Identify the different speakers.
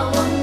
Speaker 1: I want